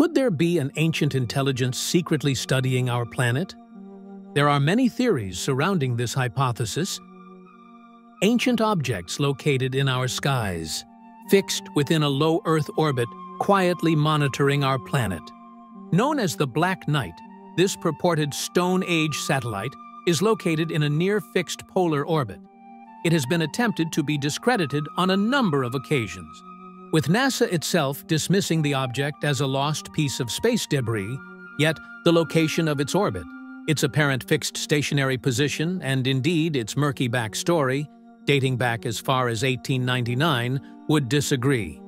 Could there be an ancient intelligence secretly studying our planet? There are many theories surrounding this hypothesis. Ancient objects located in our skies, fixed within a low Earth orbit, quietly monitoring our planet. Known as the Black Knight, this purported Stone Age satellite is located in a near-fixed polar orbit. It has been attempted to be discredited on a number of occasions, with NASA itself dismissing the object as a lost piece of space debris, yet the location of its orbit, its apparent fixed stationary position, and indeed its murky backstory, dating back as far as 1899, would disagree.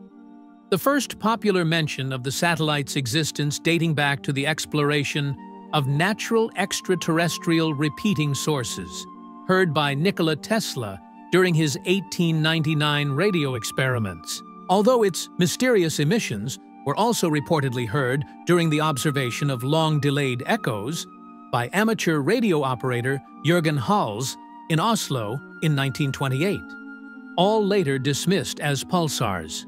The first popular mention of the satellite's existence dating back to the exploration of natural extraterrestrial repeating sources, heard by Nikola Tesla during his 1899 radio experiments, although its mysterious emissions were also reportedly heard during the observation of long-delayed echoes by amateur radio operator Jørgen Hals in Oslo in 1928, all later dismissed as pulsars.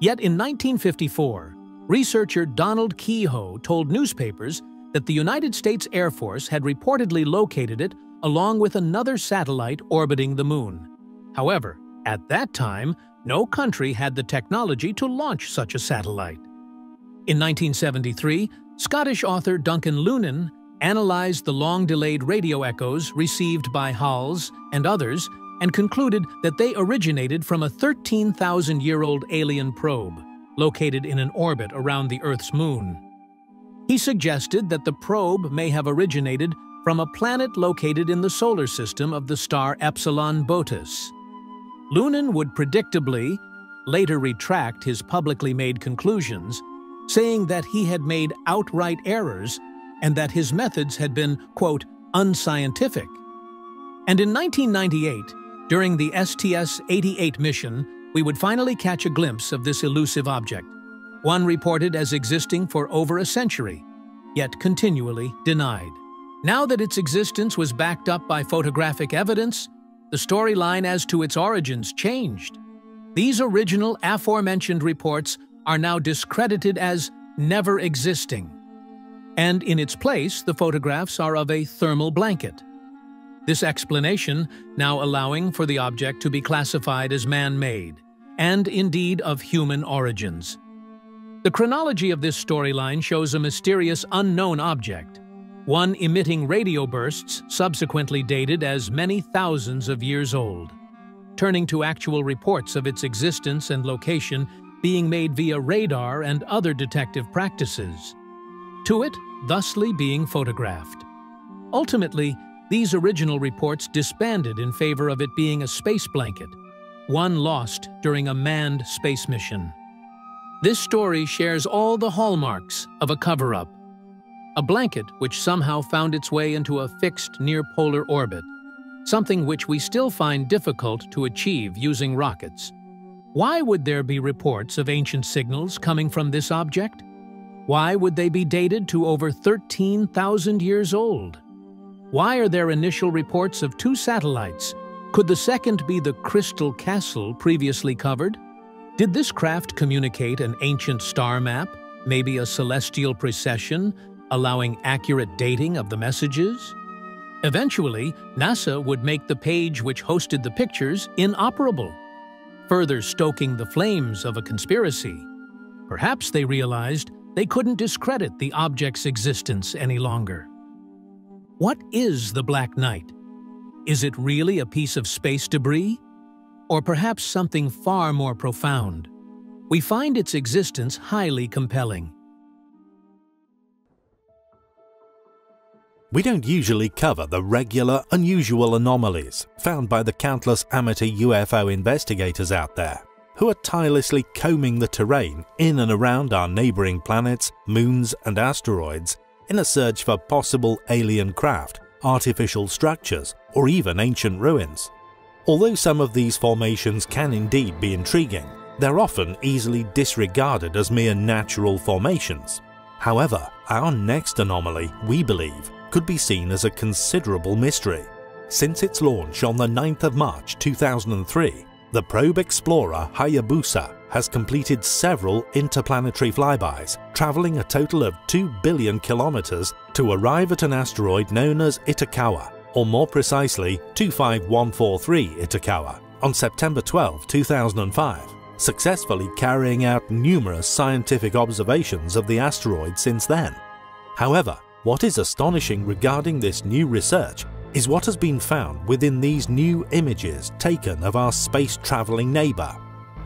Yet in 1954, researcher Donald Keyhoe told newspapers that the United States Air Force had reportedly located it along with another satellite orbiting the Moon. However, at that time, no country had the technology to launch such a satellite. In 1973, Scottish author Duncan Lunan analyzed the long-delayed radio echoes received by Hals and others and concluded that they originated from a 13,000-year-old alien probe located in an orbit around the Earth's moon. He suggested that the probe may have originated from a planet located in the solar system of the star Epsilon Boötis. Lunan would predictably later retract his publicly made conclusions, saying that he had made outright errors and that his methods had been, quote, unscientific. And in 1998, during the STS-88 mission, we would finally catch a glimpse of this elusive object one reported as existing for over a century, yet continually denied. Now that its existence was backed up by photographic evidence, the storyline as to its origins changed. These original aforementioned reports are now discredited as never existing. And in its place, the photographs are of a thermal blanket. This explanation now allowing for the object to be classified as man-made, and indeed of human origins. The chronology of this storyline shows a mysterious unknown object, one emitting radio bursts subsequently dated as many thousands of years old, turning to actual reports of its existence and location being made via radar and other detective practices, to it thusly being photographed. Ultimately, these original reports disbanded in favor of it being a space blanket, one lost during a manned space mission. This story shares all the hallmarks of a cover-up. A blanket which somehow found its way into a fixed near-polar orbit, something which we still find difficult to achieve using rockets. Why would there be reports of ancient signals coming from this object? Why would they be dated to over 13,000 years old? Why are there initial reports of two satellites? Could the second be the Crystal Castle previously covered? Did this craft communicate an ancient star map, maybe a celestial precession, allowing accurate dating of the messages? Eventually, NASA would make the page which hosted the pictures inoperable, further stoking the flames of a conspiracy. Perhaps they realized they couldn't discredit the object's existence any longer. What is the Black Knight? Is it really a piece of space debris? or perhaps something far more profound. We find its existence highly compelling. We don't usually cover the regular, unusual anomalies found by the countless amateur UFO investigators out there, who are tirelessly combing the terrain in and around our neighbouring planets, moons and asteroids in a search for possible alien craft, artificial structures or even ancient ruins. Although some of these formations can indeed be intriguing, they're often easily disregarded as mere natural formations. However, our next anomaly, we believe, could be seen as a considerable mystery. Since its launch on the 9th of March 2003, the probe explorer Hayabusa has completed several interplanetary flybys, traveling a total of 2 billion kilometers to arrive at an asteroid known as Itokawa, or more precisely 25143 Itokawa, on September 12, 2005, successfully carrying out numerous scientific observations of the asteroid since then. However, what is astonishing regarding this new research is what has been found within these new images taken of our space-travelling neighbour.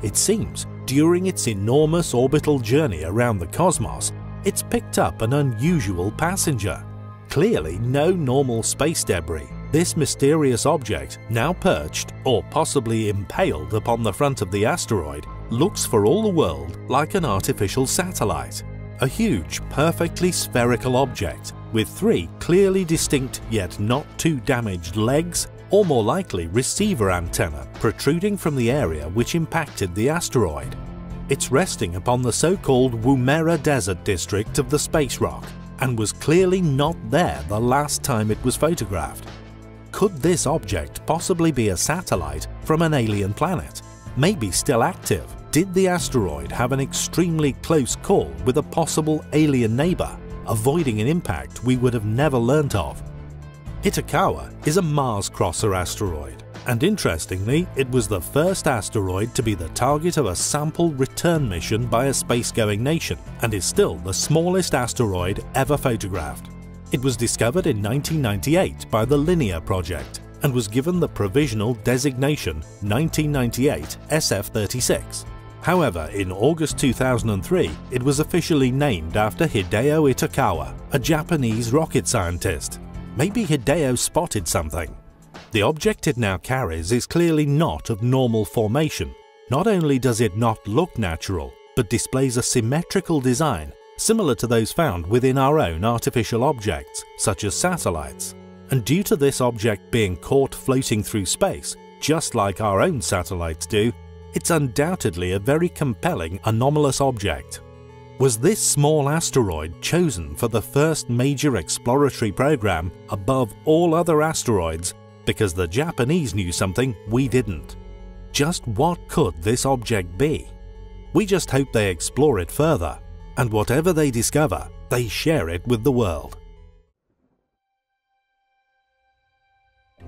It seems, during its enormous orbital journey around the cosmos, it's picked up an unusual passenger. Clearly no normal space debris. This mysterious object, now perched or possibly impaled upon the front of the asteroid, looks for all the world like an artificial satellite. A huge, perfectly spherical object with three clearly distinct yet not too damaged legs, or more likely receiver antenna protruding from the area which impacted the asteroid. It's resting upon the so-called Woomera Desert district of the space rock, and was clearly not there the last time it was photographed. Could this object possibly be a satellite from an alien planet, maybe still active? Did the asteroid have an extremely close call with a possible alien neighbour avoiding an impact we would have never learnt of. Itokawa is a Mars crosser asteroid, and interestingly, it was the first asteroid to be the target of a sample return mission by a space-going nation, and is still the smallest asteroid ever photographed. It was discovered in 1998 by the LINEAR project, and was given the provisional designation 1998 SF-36. However, in August 2003, it was officially named after Hideo Itokawa, a Japanese rocket scientist. Maybe Hideo spotted something. The object it now carries is clearly not of normal formation. Not only does it not look natural, but displays a symmetrical design similar to those found within our own artificial objects, such as satellites. And due to this object being caught floating through space, just like our own satellites do, it's undoubtedly a very compelling anomalous object. Was this small asteroid chosen for the first major exploratory program above all other asteroids because the Japanese knew something we didn't? Just what could this object be? We just hope they explore it further, and whatever they discover, they share it with the world.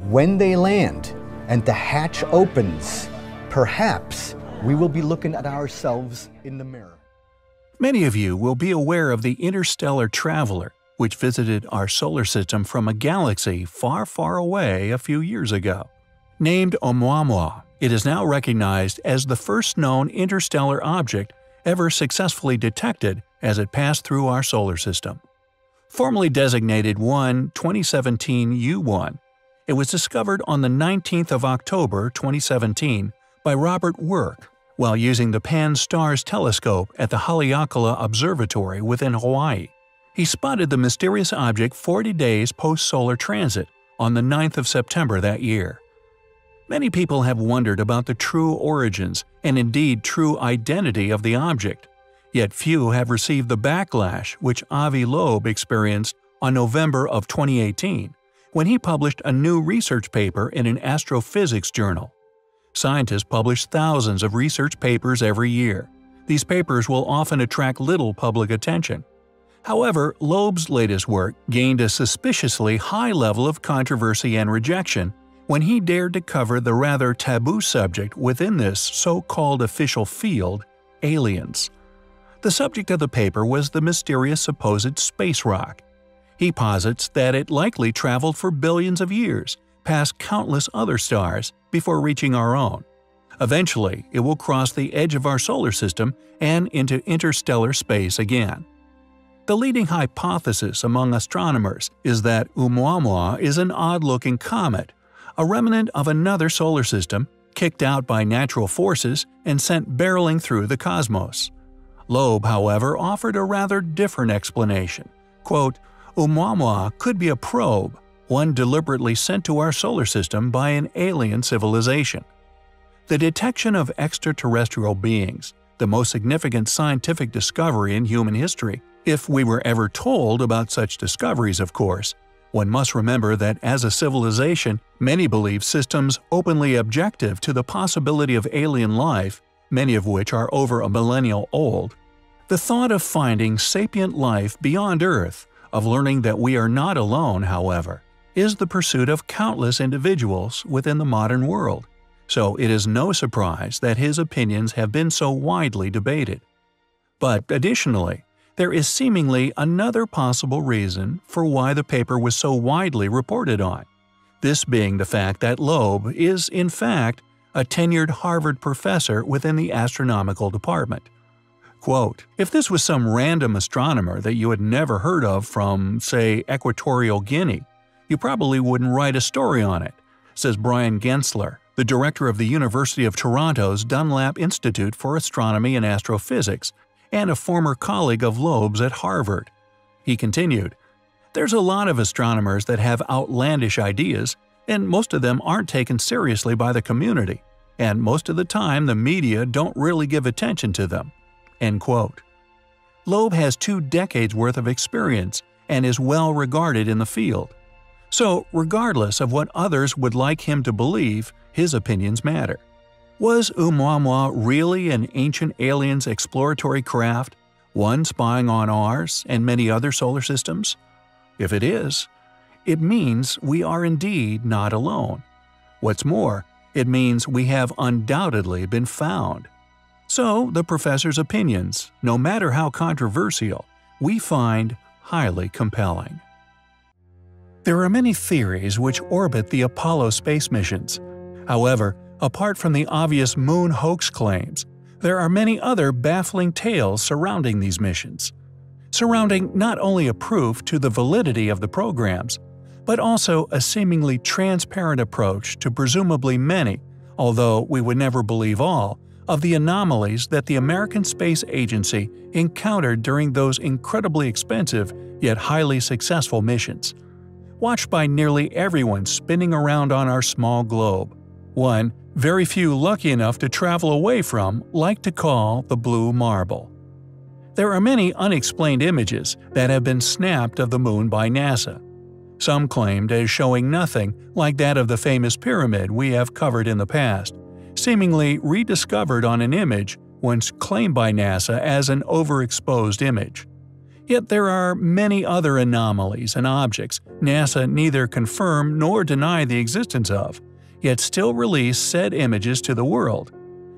When they land and the hatch opens, perhaps we will be looking at ourselves in the mirror. Many of you will be aware of the interstellar traveler, which visited our solar system from a galaxy far, far away a few years ago. Named Oumuamua, it is now recognized as the first known interstellar object ever successfully detected as it passed through our solar system. Formerly designated 1 2017 U1, it was discovered on the 19th of October 2017 by Robert Weryk while using the Pan-STARRS telescope at the Haleakala Observatory within Hawaii. He spotted the mysterious object 40 days post-solar transit on the 9th of September that year. Many people have wondered about the true origins and indeed true identity of the object, yet few have received the backlash which Avi Loeb experienced on November of 2018 when he published a new research paper in an astrophysics journal. Scientists publish thousands of research papers every year. These papers will often attract little public attention. However, Loeb's latest work gained a suspiciously high level of controversy and rejection when he dared to cover the rather taboo subject within this so-called official field – aliens. The subject of the paper was the mysterious supposed space rock. He posits that it likely traveled for billions of years, past countless other stars, before reaching our own. Eventually, it will cross the edge of our solar system and into interstellar space again. The leading hypothesis among astronomers is that Oumuamua is an odd-looking comet, a remnant of another solar system, kicked out by natural forces and sent barreling through the cosmos. Loeb, however, offered a rather different explanation. Quote, Oumuamua could be a probe, one deliberately sent to our solar system by an alien civilization. The detection of extraterrestrial beings, the most significant scientific discovery in human history, if we were ever told about such discoveries, of course. One must remember that as a civilization, many believe systems openly objective to the possibility of alien life many of which are over a millennial old, the thought of finding sapient life beyond Earth, of learning that we are not alone, however, is the pursuit of countless individuals within the modern world, so it is no surprise that his opinions have been so widely debated. But additionally, there is seemingly another possible reason for why the paper was so widely reported on, this being the fact that Loeb is, in fact, a tenured Harvard professor within the astronomical department. Quote, if this was some random astronomer that you had never heard of from, say, Equatorial Guinea, you probably wouldn't write a story on it, says Bryan Gaensler, the director of the University of Toronto's Dunlap Institute for Astronomy and Astrophysics and a former colleague of Loeb's at Harvard. He continued, There's a lot of astronomers that have outlandish ideas, and most of them aren't taken seriously by the community, and most of the time the media don't really give attention to them. End quote. Loeb has two decades worth of experience and is well regarded in the field. So, regardless of what others would like him to believe, his opinions matter. Was Oumuamua really an ancient alien's exploratory craft, one spying on ours and many other solar systems? If it is, it means we are indeed not alone. What's more, it means we have undoubtedly been found. So, the professor's opinions, no matter how controversial, we find highly compelling. There are many theories which orbit the Apollo space missions. However, apart from the obvious moon hoax claims, there are many other baffling tales surrounding these missions. Surrounding not only a proof to the validity of the programs, but also a seemingly transparent approach to presumably many, although we would never believe all, of the anomalies that the American Space Agency encountered during those incredibly expensive yet highly successful missions watched by nearly everyone spinning around on our small globe. One, very few lucky enough to travel away from, like to call the Blue Marble. There are many unexplained images that have been snapped of the moon by NASA. Some claimed as showing nothing like that of the famous pyramid we have covered in the past, seemingly rediscovered on an image once claimed by NASA as an overexposed image. Yet there are many other anomalies and objects NASA neither confirm nor deny the existence of, yet still release said images to the world.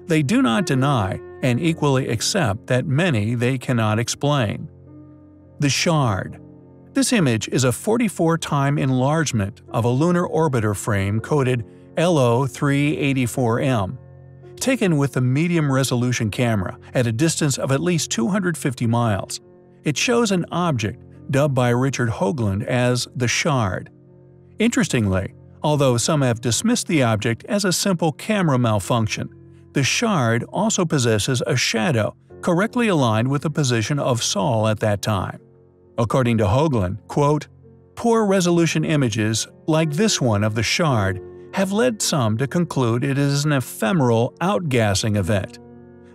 They do not deny and equally accept that many they cannot explain. The Shard This image is a 44-time enlargement of a lunar orbiter frame coded LO384M, taken with a medium-resolution camera at a distance of at least 250 miles. It shows an object dubbed by Richard Hoagland as the Shard. Interestingly, although some have dismissed the object as a simple camera malfunction, the Shard also possesses a shadow correctly aligned with the position of Sol at that time. According to Hoagland, quote, Poor resolution images, like this one of the Shard, have led some to conclude it is an ephemeral outgassing event.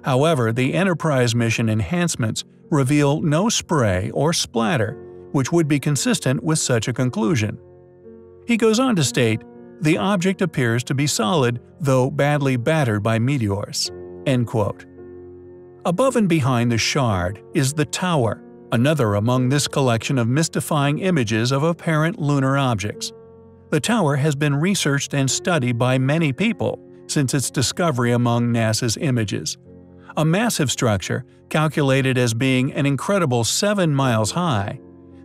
However, the Enterprise mission enhancements reveal no spray or splatter, which would be consistent with such a conclusion. He goes on to state, the object appears to be solid, though badly battered by meteors. End quote. Above and behind the shard is the tower, another among this collection of mystifying images of apparent lunar objects. The tower has been researched and studied by many people since its discovery among NASA's images a massive structure calculated as being an incredible 7 miles high.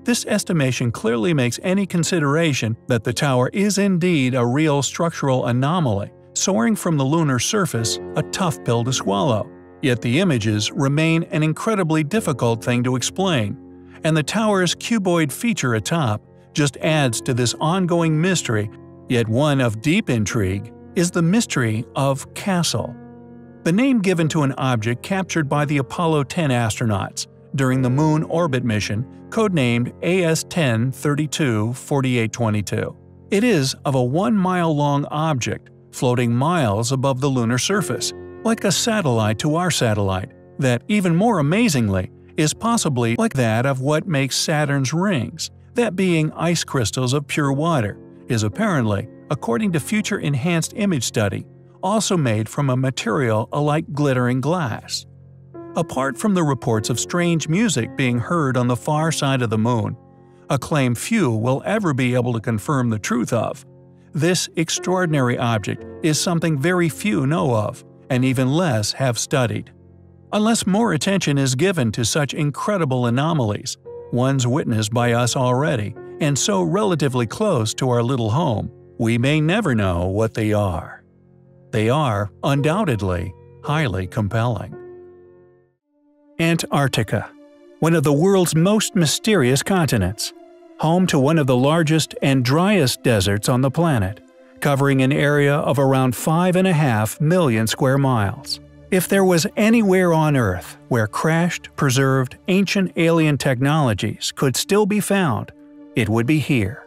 This estimation clearly makes any consideration that the tower is indeed a real structural anomaly, soaring from the lunar surface a tough pill to swallow. Yet the images remain an incredibly difficult thing to explain, and the tower's cuboid feature atop just adds to this ongoing mystery, yet one of deep intrigue, is the mystery of Castle the name given to an object captured by the Apollo 10 astronauts during the Moon orbit mission, codenamed AS-10 324822. It is of a one-mile-long object floating miles above the lunar surface, like a satellite to our satellite, that, even more amazingly, is possibly like that of what makes Saturn's rings, that being ice crystals of pure water, is apparently, according to future enhanced image study, also made from a material alike glittering glass. Apart from the reports of strange music being heard on the far side of the moon, a claim few will ever be able to confirm the truth of, this extraordinary object is something very few know of, and even less have studied. Unless more attention is given to such incredible anomalies, ones witnessed by us already, and so relatively close to our little home, we may never know what they are. They are, undoubtedly, highly compelling. Antarctica, one of the world's most mysterious continents, home to one of the largest and driest deserts on the planet, covering an area of around 5.5 million square miles. If there was anywhere on Earth where crashed, preserved, ancient alien technologies could still be found, it would be here.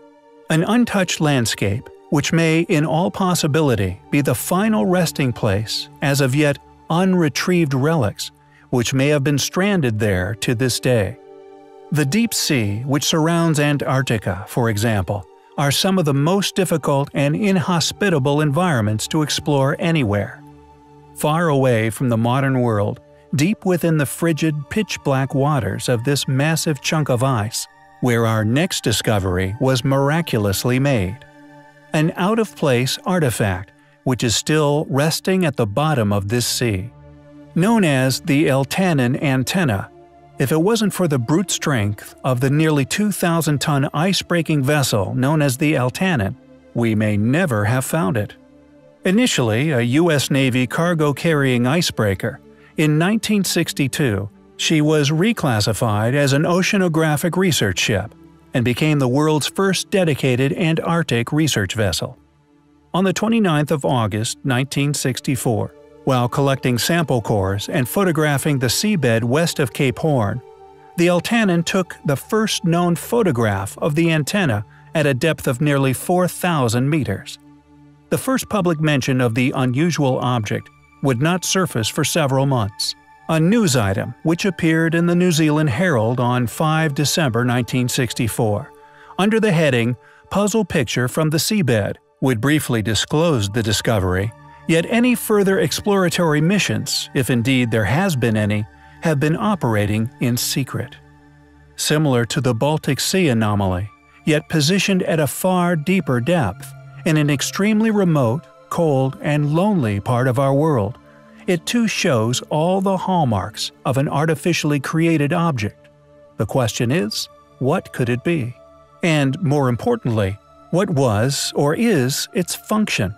An untouched landscape, which may, in all possibility, be the final resting place, as of yet unretrieved relics, which may have been stranded there to this day. The deep sea, which surrounds Antarctica, for example, are some of the most difficult and inhospitable environments to explore anywhere far away from the modern world, deep within the frigid, pitch black waters of this massive chunk of ice, where our next discovery was miraculously made. An out of place artifact which is still resting at the bottom of this sea. Known as the Eltanin antenna, if it wasn't for the brute strength of the nearly 2,000 ton ice breaking vessel known as the Eltanin, we may never have found it. Initially a U.S. Navy cargo carrying icebreaker, in 1962 she was reclassified as an oceanographic research ship and became the world's first dedicated Antarctic research vessel. On the 29th of August 1964, while collecting sample cores and photographing the seabed west of Cape Horn, the Eltanin took the first known photograph of the antenna at a depth of nearly 4,000 meters the first public mention of the unusual object would not surface for several months. A news item, which appeared in the New Zealand Herald on 5 December 1964, under the heading Puzzle Picture from the Seabed, would briefly disclose the discovery, yet any further exploratory missions, if indeed there has been any, have been operating in secret. Similar to the Baltic Sea anomaly, yet positioned at a far deeper depth, in an extremely remote, cold, and lonely part of our world, it too shows all the hallmarks of an artificially created object. The question is, what could it be? And more importantly, what was or is its function?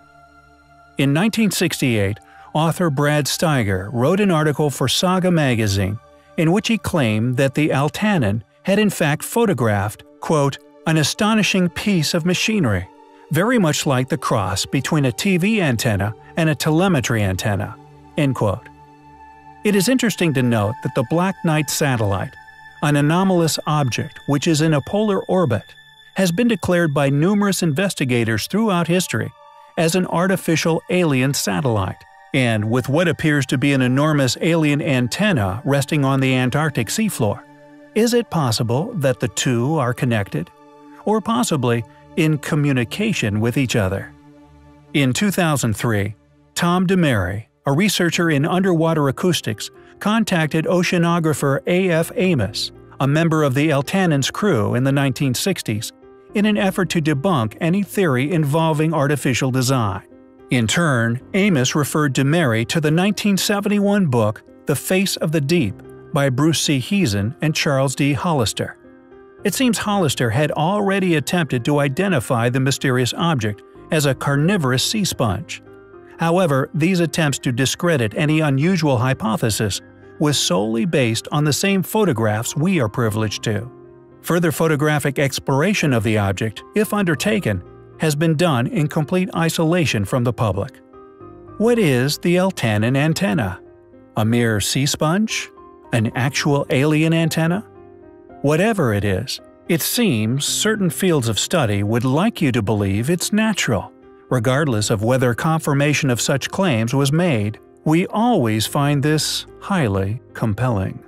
In 1968, author Brad Steiger wrote an article for Saga magazine in which he claimed that the Eltanin had in fact photographed, quote, an astonishing piece of machinery very much like the cross between a TV antenna and a telemetry antenna. End quote. It is interesting to note that the Black Knight satellite, an anomalous object which is in a polar orbit, has been declared by numerous investigators throughout history as an artificial alien satellite. And with what appears to be an enormous alien antenna resting on the Antarctic seafloor, is it possible that the two are connected? Or possibly, in communication with each other. In 2003, Tom DeMary, a researcher in underwater acoustics, contacted oceanographer A.F. Amos, a member of the Eltanin's crew in the 1960s, in an effort to debunk any theory involving artificial design. In turn, Amos referred DeMary to the 1971 book The Face of the Deep by Bruce C. Heezen and Charles D. Hollister. It seems Hollister had already attempted to identify the mysterious object as a carnivorous sea sponge. However, these attempts to discredit any unusual hypothesis was solely based on the same photographs we are privileged to. Further photographic exploration of the object, if undertaken, has been done in complete isolation from the public. What is the Eltanin antenna? A mere sea sponge? An actual alien antenna? Whatever it is, it seems certain fields of study would like you to believe it's natural. Regardless of whether confirmation of such claims was made, we always find this highly compelling.